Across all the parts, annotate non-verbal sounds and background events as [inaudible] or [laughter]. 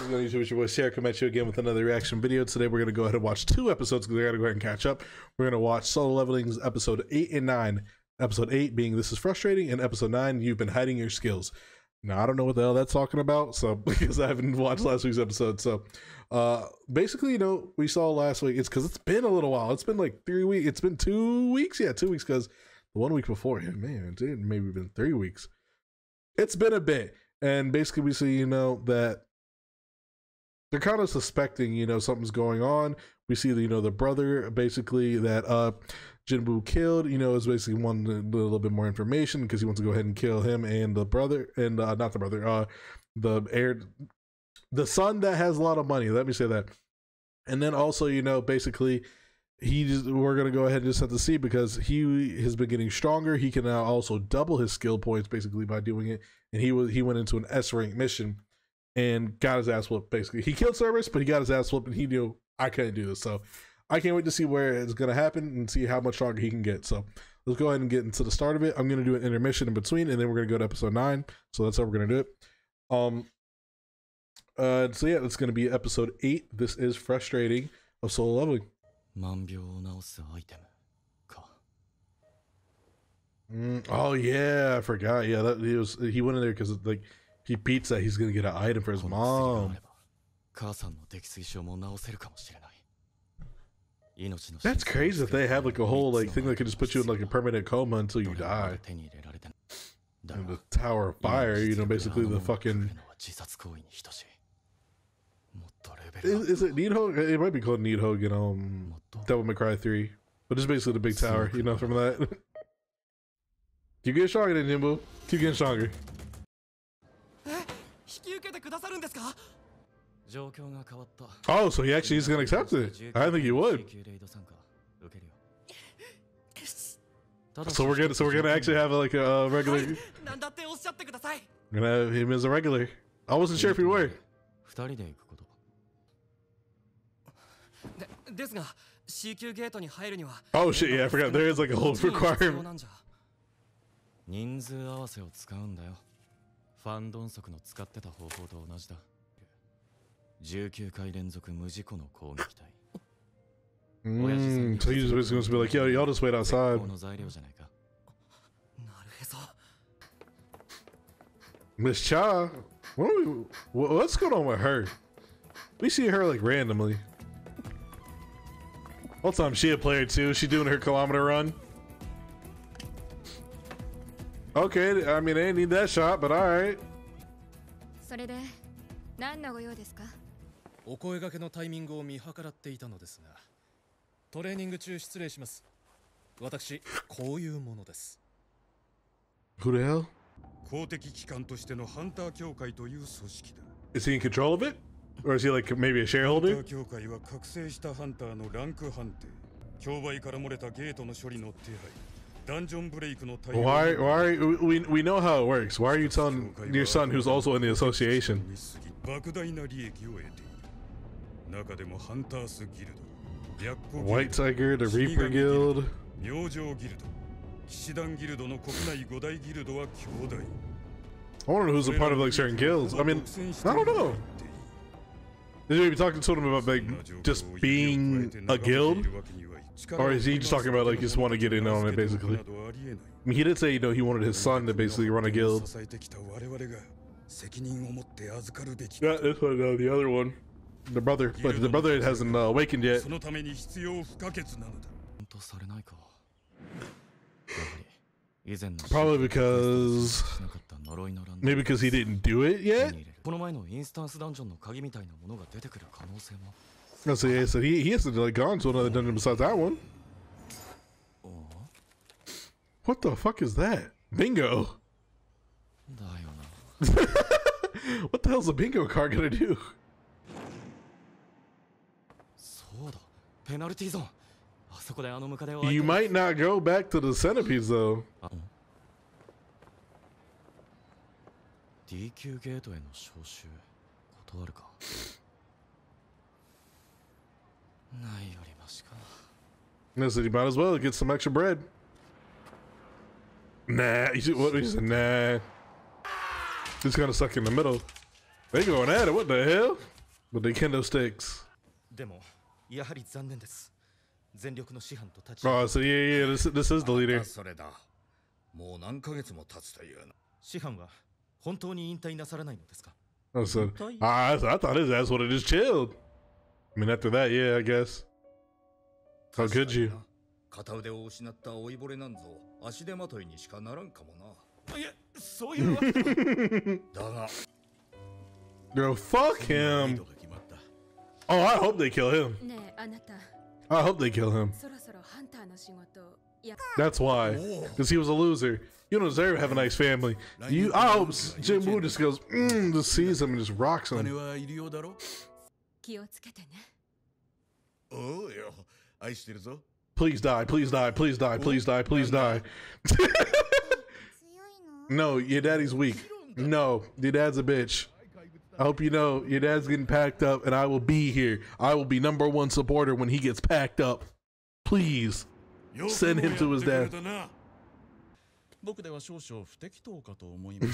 What's going on YouTube? It's your boy Cero coming at you again with another reaction video. Today we're going to go ahead and watch two episodes because I got to go ahead and catch up. We're going to watch Solo Leveling's episode 8 and 9. Episode 8 being This is Frustrating, and episode 9, You've Been Hiding Your Skills. Now, I don't know what the hell that's talking about, so [laughs] because I haven't watched last week's episode. So, uh, basically, you know, we saw last week, it's because it's been a little while. It's been like three weeks. It's been two weeks. Yeah, two weeks because the one week before, yeah, man, it maybe been three weeks. It's been a bit. And basically, we see, you know, that they're kind of suspecting, you know, something's going on. We see the, you know, the brother basically that uh Jinwoo killed, you know, is basically wanting a little bit more information because he wants to go ahead and kill him and the brother and uh, not the brother, uh the heir the son that has a lot of money. Let me say that. And then also, you know, basically he just we're gonna go ahead and just have to see because he has been getting stronger. He can now also double his skill points basically by doing it. And he was he went into an S rank mission and got his ass whooped. Basically, he killed Cerberus, but he got his ass whooped, and he knew I couldn't do this. So I can't wait to see where it's gonna happen and see how much longer he can get. So let's go ahead and get into the start of it. I'm gonna do an intermission in between, and then we're gonna go to episode nine. So that's how we're gonna do it. Um. Uh, so yeah, it's gonna be episode eight. This is frustrating of Solo Leveling. 万病を治すアイテムか。Mm, oh yeah, I forgot. Yeah, that he was he went in there because like he beats that he's gonna get an item for his mom. That's crazy that they have like a whole like thing that can just put you in like a permanent coma until you die. And the Tower of Fire, you know, basically the fucking. Is, is it Needhog? It might be called Needhog in um, Devil May Cry 3. But it's basically the big tower, you know, from that. You get stronger, Ninjimbo. Keep getting stronger. Oh, so he actually is gonna accept it. I think he would. 19レイド参加受けるよただし So we're gonna so we're gonna actually have like a uh, regular 何だっておっしゃってください we're gonna have him as a regular. I wasn't sure if he were. 二人で行くことでですが C 級ゲートに入るには Oh shit, yeah, I forgot. There is like a whole こっちに必要 requirement. なんじゃ人数合わせを使うんだよ ファンドンソクの使ってた方法と同じだ19回連続無事故の攻撃隊 Mm, so he's just gonna be like, yo, y'all just wait 絶 outside. 好の材料じゃないかなるへそ Miss Cha, what are we, wha- what's going on with her? We see her like randomly. Whole time she a player too. She doing her kilometer run. Okay, I mean, they didn't need that shot, but all right. それで何のご用ですか？お声掛けのタイミングを見計らっていたのですがトレーニング中失礼します。私こういうものです。Who the hell? 公的機関としてのハンター協会という組織だ。Is he in control of it, or is he like maybe a ハンタ shareholder? ー協会は覚醒したハンターのランク判定。競売から漏れたゲートの処理の手配 ダンジョンブレイクの対応 Why? Why? We we know how it works. Why are you telling your son, who's also in the association? に過ぎ莫大な利益を得ている中でもハンタースギルド白虎ギ White ルド Tiger, the Reaper Guild. 明星ギルド騎士団ギルドの国内五大ギルドは兄弟 I want to know who's a part of like certain guilds. I mean, I don't know. Is he talking to him about like just being a guild? Or is he just talking about like just want to get in on it basically? I mean, he did say you know he wanted his son to basically run a guild. Yeah, this one, uh, the other one, the brother, but the brother hasn't uh, awakened yet. Probably because しなかった呪いのランド maybe because he didn't do it 手 yet. に入れるこの前のインスタンスダンジョンの鍵みたいなものが出てくる可能性も Oh, so yeah, so he he has to like gone to another dungeon besides that one. おお What the fuck is that? Bingo. だよな [laughs] What the hell's a bingo card gonna do? そうだペナルティーゾーン You might not go back to the centipedes though. あうん D 級ゲートへの招集断るかないよりマシか Listen, you might as well get some extra bread. Nah, you see, what you said? Nah. He's gonna suck in the middle. They going at it. What the hell? With the kendo sticks. でもやはり残念です 全力の師範と立ち Oh, so yeah, yeah. This this is the leader. それだもう何ヶ月も経つというの師範は本当に引退なさらないのですか I said, I, I thought his ass would have just chilled. I mean, after that, yeah, I guess. How could you? 片腕を失った老いぼれなんぞ足手まといにしかならんかもいやそういうわなだが Bro, fuck him. Oh, I hope they kill him. ねえあなた I hope they kill him. That's why, because he was a loser. You don't deserve to have a nice family. You, I hope Jinwoo just goes, mm, just sees him and just rocks him. Please die, please die, please die, please die, please die. no, your daddy's weak. No, your dad's a bitch. I hope you know your dad's getting packed up and I will be here. I will be number one supporter when he gets packed up. Please. Send him to his dad. 僕では少々不適当かと思います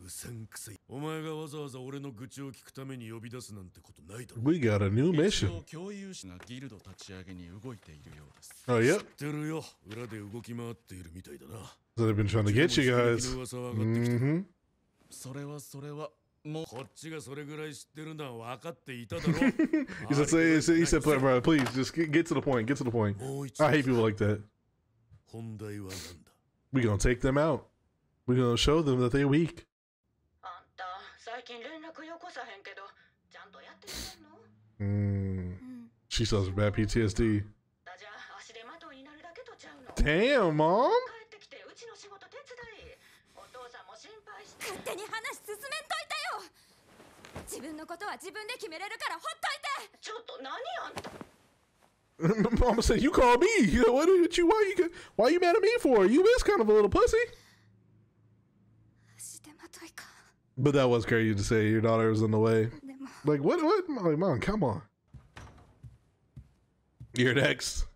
うさんくさいお前がわざわざ俺の愚痴を聞くために呼び出すなんてことないだろ We got a new 一 mission. 応共有者がギルド立ち上げに動いているようです Oh, yep. 知ってるよ裏で動き回っているみたいだな So they've been trying to get you guys. の噂は上がってきた hmm それはそれは [laughs] もうこっちがそれぐらい知ってるのは分かっていただろ He said, say, say- he said, "Play, bro, please just get, get to the point. Get to the point. もう一 I 度 hate people like that. 本題は何だ We gonna take them out. We gonna show them that they're weak. あんた最近連絡よこさへんけどちゃんとやってくれんの Mm. She still has bad PTSD. だじゃあ足手まといになるだけとちゃうの Damn, mom. 自分のことは自分で決めれるからほっといてちょっと何あんた [laughs] Mama said, "You call me. [laughs] You know what? What you? Why you? Why you mad at me for? You is kind of a little pussy." 足手まといか But that was crazy to say. Your daughter was in the way. でも Like what? What? Like, mom, come on. You're next.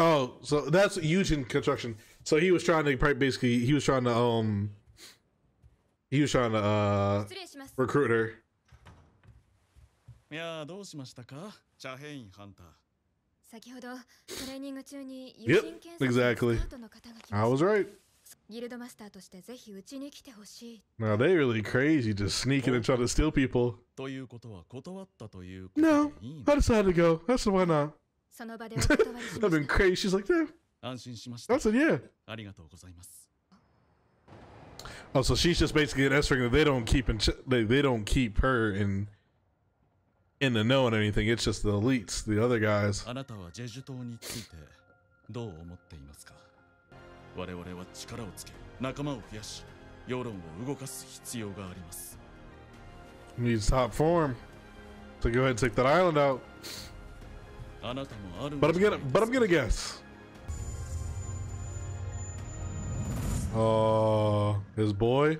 Oh, so that's Eugen construction. So he was trying to pri- basically he was trying to um he was trying to uh 失礼します recruit her. いやーどうしましたかチャヘインハンター先ほどトレーニング中に Yep, 友人検査の exactly. スカウトの方が来ま I し was た right. ギルドマスターとしてぜひうちに来てほしい Now they really crazy, just sneaking and trying to steal people. ということは断ったということ No, でいいの I decided to go. I said, why not? そ[laughs] [laughs] の場でお断りしま I've し been た crazy. She's like, yeah. [laughs] 安心しました I said, yeah. ありがとうございます Oh, so she's just basically an S ring that they don't keep in. Ch- they they don't keep her in in the know and anything. It's just the elites, the other guys. あなたはジェジュ島についてどう思っていますか我々は力をつけ仲間を増やし世論を動かす必要があります Needs top form to go ahead and take that island out. あなたもあるん But I'm じゃ gonna ない but I'm ですか gonna guess. Uh, his boy,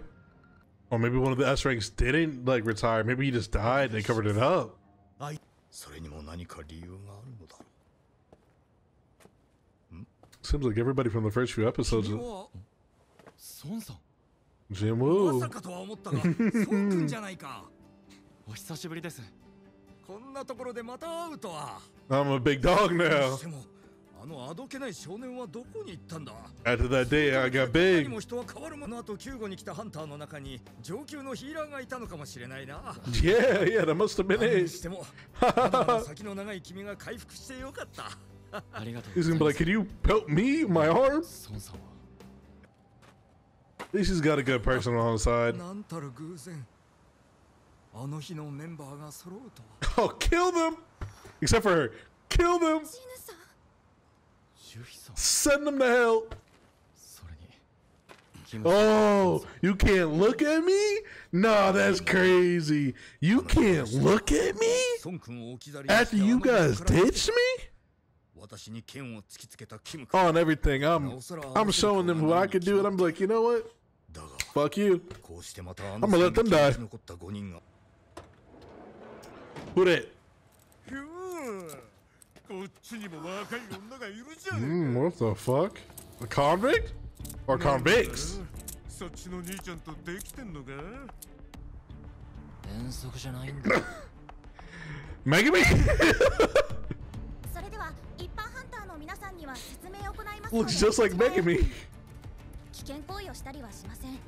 or maybe one of the S ranks didn't like retire. Maybe he just died. They covered it up. Seems like everybody from the first few episodes. [laughs] I'm a big dog now. してもあのあどけない少年はどこに行ったんだ After that day, I got 何 big. も人は変わるものあと救護に来たハンターの中に上級のヒーラーがいたのかもしれないな Yeah, yeah, that must have been 何に it. してもまだまだ先の長い君が回復してよかったありがとうご He's ざい gonna be ま like, す "Can you help me, my arm?" 孫さんは At least he's got a good person on his side. なんたる偶然あの日のメンバーが揃うとは Oh, kill them! Except for her, kill them! Send them to hell. Oh, you can't look at me? Nah, that's crazy. You can't look at me? After you guys ditched me? On everything. I'm I'm showing them what I could do, and I'm like, you know what? Fuck you. I'm gonna let them die. Who that? Mm, what the fuck? A convict? Or convicts? そっちの兄ちゃんとできてんのか遠足じゃないんだ [coughs] [laughs] Megami? それでは一般ハンターの皆さんには説明を行います Looks [coughs] just like Megami. 危険行為をしたりはしません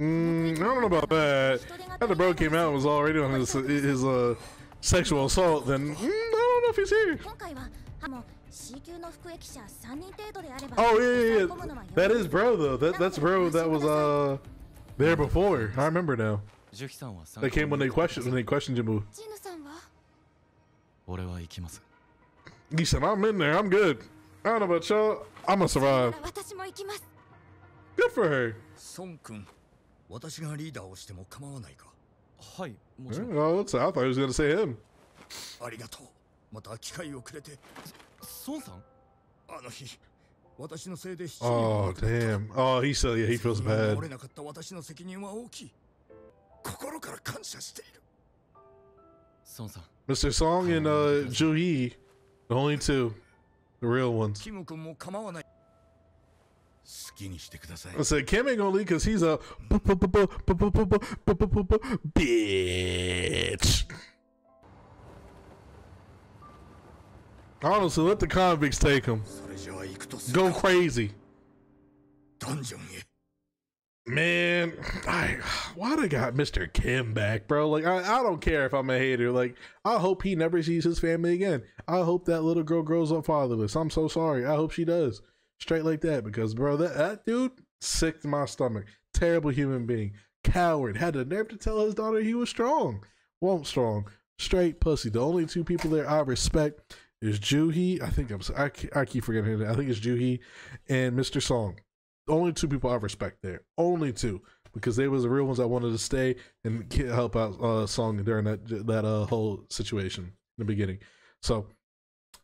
Mm, I don't know about that. After the bro came out and was already on his his uh sexual assault, then mm, I don't know if he's here. 今回ははも C 級の服役者3人程度であれば Oh yeah, yeah, 抑え込むのは yeah. That is bro though. That that's bro that was uh there before. I remember now. ジュヒさんは They came when they questioned when they questioned Jimbo. ジヌさんは俺は行きます He said, "I'm in there. I'm good. I don't know about y'all. I'm gonna な survive." ら私も行きます Good for her. 孫君私がリーダーをしても構わないかはいもちろん Oh, it's, I thought he was gonna say him. ありがとう また機会をくれて孫さんあの日私のせいで7 Oh 人が damn. Oh, he said, yeah, he feels bad. 守れなかった私の責任は大きい心から感謝している孫さん Mr. Song and uh Juhi, the only two, the real ones. キム君も構わない好きにしてください I said Kim ain't gonna leave because he's a bitch. Honestly, let the convicts take him. Go crazy. Man, I why they got Mr. Kim back, bro? Like I, I don't care if I'm a hater. Like I hope he never sees his family again. I hope that little girl grows up fatherless. I'm so sorry. I hope she does. Straight like that because bro, that, that dude sick to my stomach. Terrible human being. Coward. Had the nerve to tell his daughter he was strong. Won't strong. Straight pussy. The only two people there I respect is Juhi. I think I'm I, I keep forgetting. I think it's Juhi and Mr. Song only two people I respect there. Only two, because they was the real ones I wanted to stay and help out uh Song during that that uh whole situation in the beginning. So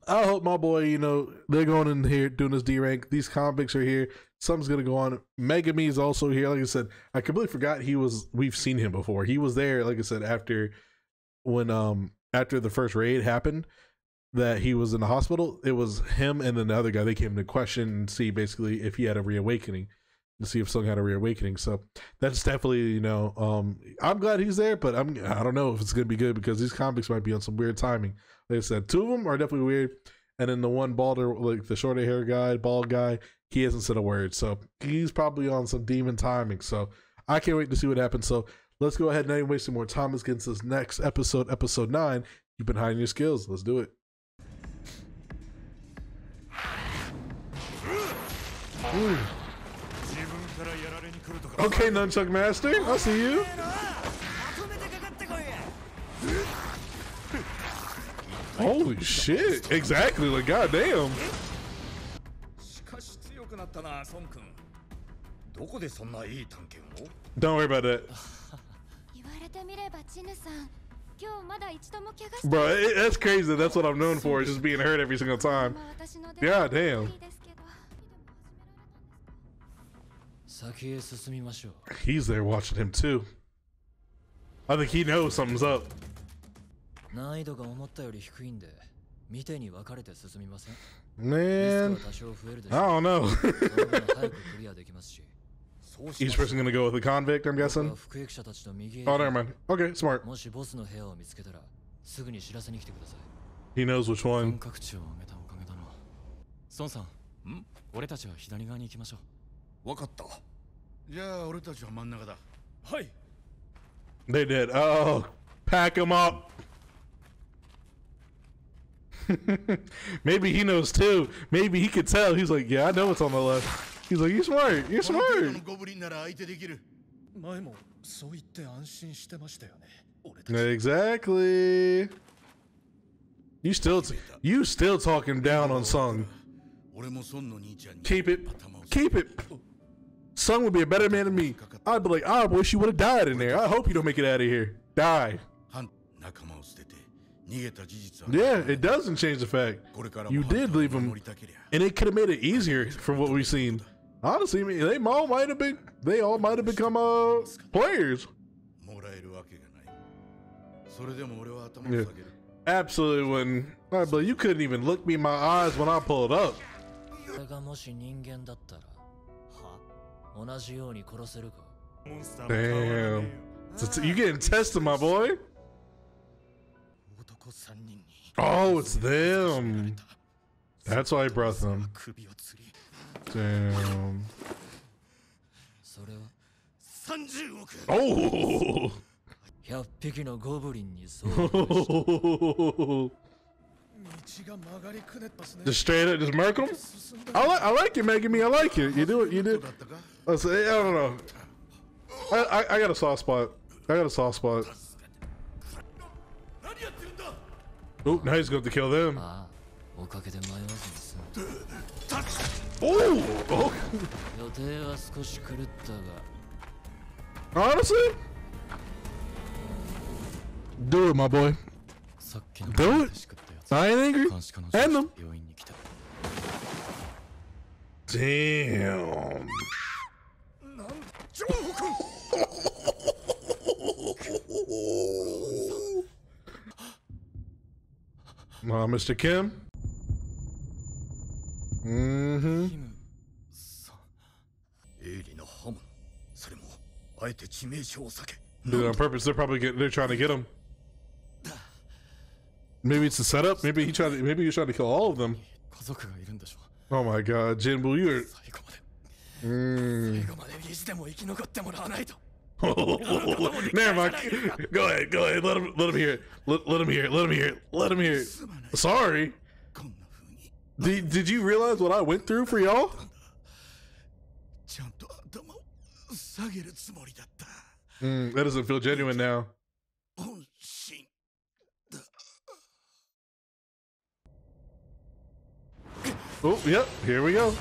I hope my boy, you know, they're going in here doing this D rank. These convicts are here. Something's gonna go on. Megami is also here. Like I said, I completely forgot he was. We've seen him before. He was there. Like I said, after when um after the first raid happened that he was in the hospital, it was him and then the other guy. They came to question and see basically if he had a reawakening, to see if Sung had a reawakening. So that's definitely you know, um, I'm glad he's there, but I'm I don't know if it's gonna be good because these comics might be on some weird timing. Like I said, two of them are definitely weird, and then the one balder, like the shorter hair guy, bald guy, he hasn't said a word, so he's probably on some demon timing. So I can't wait to see what happens. So let's go ahead and not waste some more time. Let's get into this next episode, episode nine. You've been hiding your skills. Let's do it. Ooh. 自分からやられに来るとか Okay, Nunchuck Master, I see you. Holy shit! Exactly, like goddamn. しかし強くなったな孫君どこでそんないい探検を Don't worry about that, 言われてみればジヌさん今日まだ一度も怪我して bro. It, that's crazy. That's what I'm known for, is just being hurt every single time. まあ私の God 出会い damn. He's there watching him too. I think he knows something's up. 難易度が思ったより低いんで見てに分かれて進みません Man, リスクは多少増えるでし I ょう don't know. その分早くクリアできますしそうし Each まし person gonna go with a convict, I'm 僕 guessing. は服役者たちと右へ Oh, never mind. Okay, smart. もしボスの部屋を見つけたらすぐに知らせに来てください He knows which 本 one. 格値を上げたおかげだな孫さんん俺たちは左側に行きましょうわかった Hi. They did. Oh, pack him up. [laughs] Maybe he knows too. Maybe he could tell. He's like, yeah, I know what's on the left. He's like, you're smart. You're smart. Exactly. You still, you still talking down on Sung. Keep it. Keep it. Son would be a better man than me. I'd be like, ah, I wish you would have died in there. I hope you don't make it out of here. Die. Yeah, it doesn't change the fact you did leave him, and it could have made it easier from what we've seen. Honestly, I mean, they all might have been they all might have become uh players. Yeah. Absolutely wouldn't. Right, but you couldn't even look me in my eyes when I pulled up. Damn. So you getting tested, my boy. Oh, it's them. That's why I brought them. Damn. Oh! [laughs] just straight up, just murk them. I like, I like it, Megan. Me, I like it. You do it. You do. Listen, I don't know. I, I, I got a soft spot. I got a soft spot. Oop, now he's going to kill them. Ooh! Oh! Honestly? Do it, my boy. Do it. I ain't angry. End them. Damn. Uh, Mr. Kim? Mm-hmm. あえて致命傷を避け。Did on purpose. They're probably getting. They're trying to get him. Maybe it's a setup. Maybe he tried. To, maybe he's trying to kill all of them. Oh my God, Jinwoo, you're Mm. Never mind. Go ahead, go ahead. Let him, let him hear. Let, let him hear. Let him hear. Let him hear. Sorry. Did, did you realize what I went through for y'all? Mm, that doesn't feel genuine now. Oh, yep. Here we go.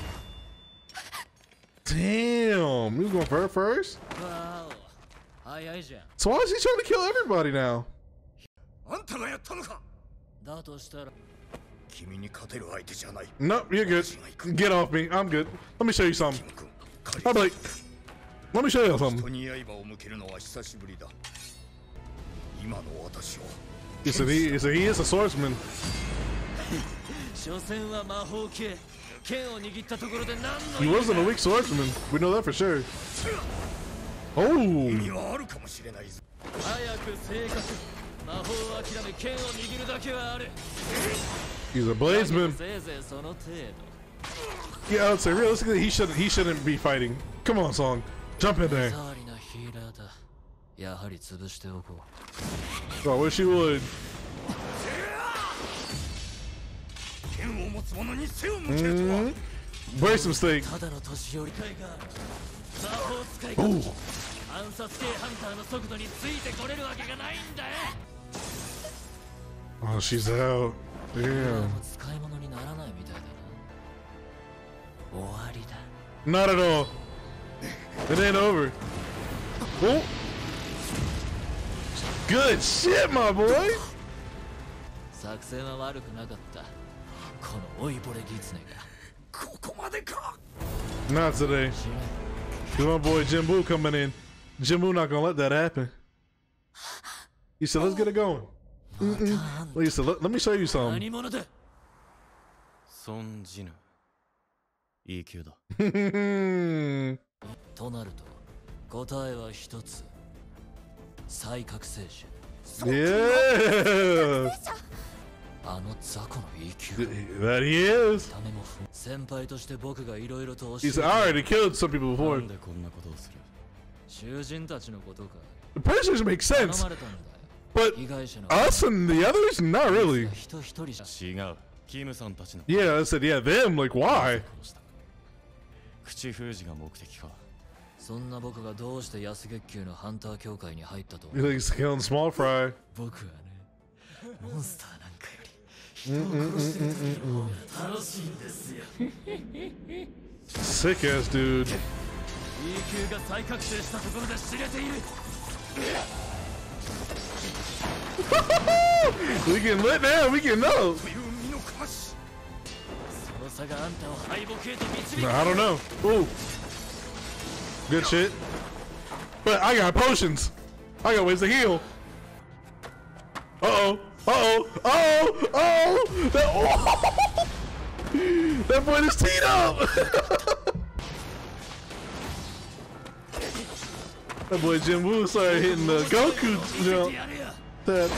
Damn, he was going for her first. So why is he trying to kill everybody now? Nope, you're good. Get off me. I'm good. Let me show you something. I'm like, let me show you something. He said he, he, said he is a swordsman. [laughs] He wasn't a weak swordsman. We know that for sure. Oh! He's a blazeman. Yeah, I would say realistically he shouldn't he shouldn't be fighting. Come on, Song. Jump in there. Oh, I wish he would. 剣を持つ者に背を向けるとは Mm-hmm. Brace some steak. うただの年寄り会が魔法使いが Oh, 暗殺系ハンターの速度についてこれるわけがないんだよ oh, she's out. Damn. 使い物にならないみたいだな終わりだ Not at all. It ain't over. Oh. Good shit, my boy. 作戦は悪くなかった not today. Cause my boy Jimbo coming in. Jimbo not gonna let that happen. He said, let's get it going. Mm -mm. Well, he said, let, me show you something. [laughs] yeah! あの雑魚の EQ that he is. 種もふ先輩として僕がいろいろと教 He え said, "I already killed some people な before." んでこんなことをする囚人たちのことか The Punisher makes 頼 sense, まれたんだよ but 被害者の us and the others, not really. 人一人し違うキムさんたちの Yeah, I said, "Yeah, them." Like, why? 口封じが目的かそんな僕がどうして安月給のハンター協会に入ったと He likes killing small fry. 僕はねモンスター [laughs] Sick ass dude. [laughs] we can lit now, we can know. I don't know. Ooh. Good shit. But I got potions. I got ways to heal. Uh oh. Uh oh. Oh. Oh. That, oh. that boy is teed up. that boy Jinwoo started hitting the Goku jump. That's.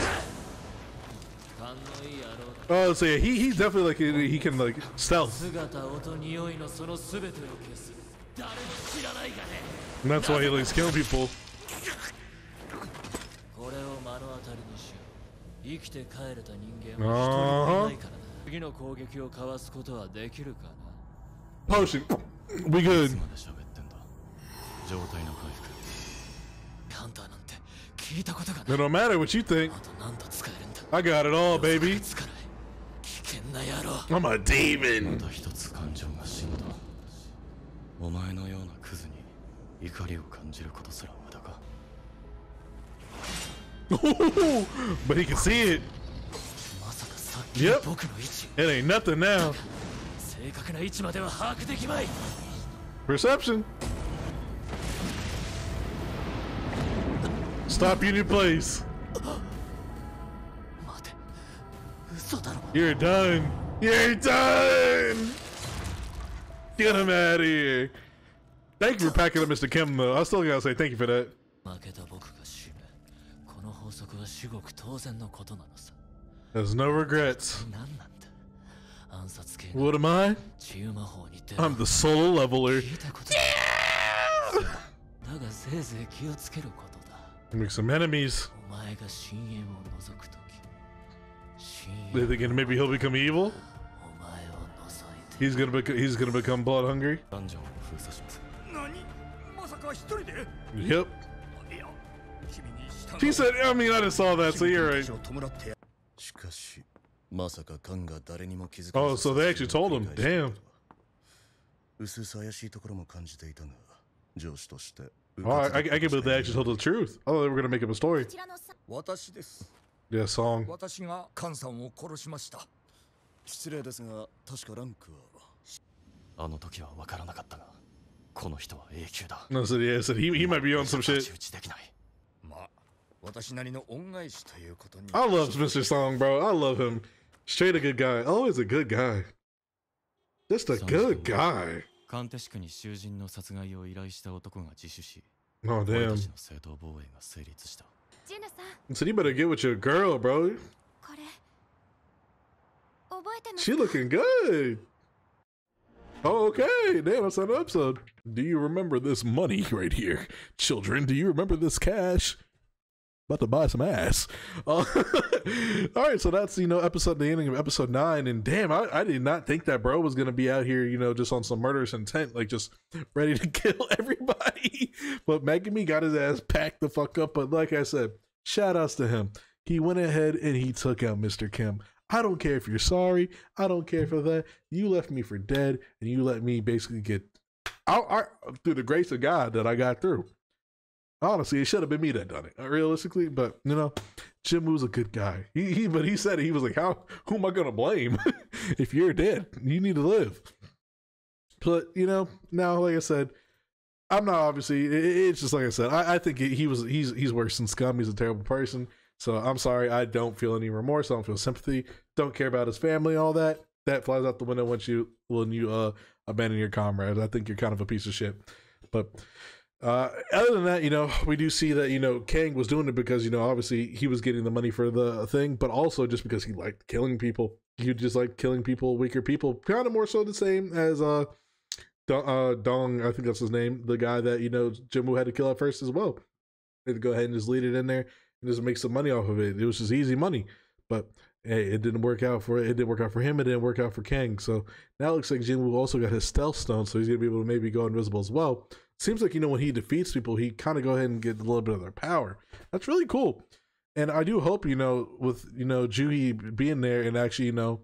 Oh, so yeah, he he definitely like he can like stealth. And that's why he likes killing people. 生きて帰れた人間は一人もいないからな。次の攻撃をかわすことはできるかな？Potion, we good. 状態の回復。ハンターなんて聞いたことが It don't matter what you think. 何度使えるんだ。I got it all, baby. 危険な野郎。I'm a demon. また一つ感情が死んだ。お前のようなクズに怒りを感じることすら but he can see it. Yep. It ain't nothing now. Perception. Stop you in your place. You're done. You're done. Get him out of here. Thank you for packing up Mr. Kim, though. I still gotta say thank you for that. 負けた僕が死ぬこの法則は至極当然のことなのさ There's no regrets. 何なんだ暗殺系 What am I? 治癒魔法に出 I'm the solo leveler. だがせいぜい気をつけることだ Make some enemies. お前が深淵を覗くとき They thinking maybe he'll become evil? He's gonna become he's gonna become blood hungry. ダンジョンを封鎖します何まさか一人で Yep. いや君に従う She said, I mean, I just saw that, so you're right. 弔ってやしかしまさかカンが誰にも気づか Oh, so they actually told him. Damn. うすうす怪しいところも感じていたが上司として Oh, I, I, I can believe they actually told the truth. I thought they were gonna make up a story. 私です。 Yeah, song. 私がカンさんを殺しました。失礼ですが確かランクはあの時は分からなかったがこの人は永久だ No, said yeah, said he he might be on some shit. まあ、私なりの恩返しということに。I love Mr. Song, bro. I love him. Straight a good guy. Always a good guy. Just a good guy. カンテシクに囚人の殺害を依頼した男が自首し Oh 俺 damn. たちの正当防衛が成立したジュヌさん Said you better get with your girl, bro. これ覚えてます She looking good. Oh, okay. Damn, that's an episode. Do you remember this money right here? Children, do you remember this cash? About to buy some ass. [laughs] Uh, [laughs] all right, so that's you know episode the ending of episode nine, and damn, I, I did not think that bro was gonna be out here, you know, just on some murderous intent, like just ready to [laughs] kill everybody. But Megami got his ass packed the fuck up. But like I said, shout outs to him. He went ahead and he took out Mr. Kim. I don't care if you're sorry. I don't care for that. You left me for dead, and you let me basically get out through the grace of God that I got through. Honestly, it should have been me that done it, uh, realistically. But you know, Jim was a good guy. He, he but he said it, he was like, "How? Who am I gonna blame? [laughs] if you're dead, you need to live." But you know, now like I said, I'm not obviously. It, it's just like I said. I, I think he, he was he's he's worse than scum. He's a terrible person. So I'm sorry. I don't feel any remorse. I don't feel sympathy. Don't care about his family. All that that flies out the window once you when you uh abandon your comrades. I think you're kind of a piece of shit. But uh, other than that, you know, [laughs] we do see that you know Kang was doing it because you know obviously he was getting the money for the thing, but also just because he liked killing people. He just liked killing people, weaker people, kind of more so the same as uh, Dong, uh, Dong. I think that's his name, the guy that you know Jimmu had to kill at first as well. They had to go ahead and just lead it in there and just make some money off of it. It was just easy money, but hey, it didn't work out for it. Didn't work out for him. It didn't work out for Kang. So now it looks like Jinwoo also got his stealth stone, so he's gonna be able to maybe go invisible as well. Seems like you know when he defeats people, he kind of go ahead and get a little bit of their power. That's really cool, and I do hope you know with you know Juhi being there and actually you know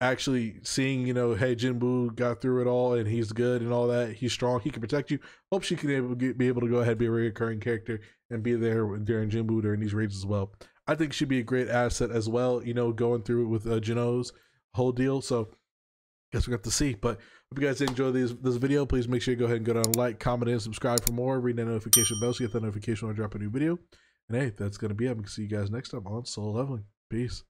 actually seeing you know hey Jinwoo got through it all and he's good and all that he's strong he can protect you. Hope she can able get, be able to go ahead and be a recurring character and be there during Jinwoo during these raids as well. I think she'd be a great asset as well. You know going through it with uh, Geno's whole deal. So I guess we got to see. But if you guys enjoy this this video, please make sure you go ahead and go down, and like, comment, and subscribe for more. Read that notification bell so you get that notification when I drop a new video. And hey, that's gonna be it. We can see you guys next time on Solo Leveling. Peace.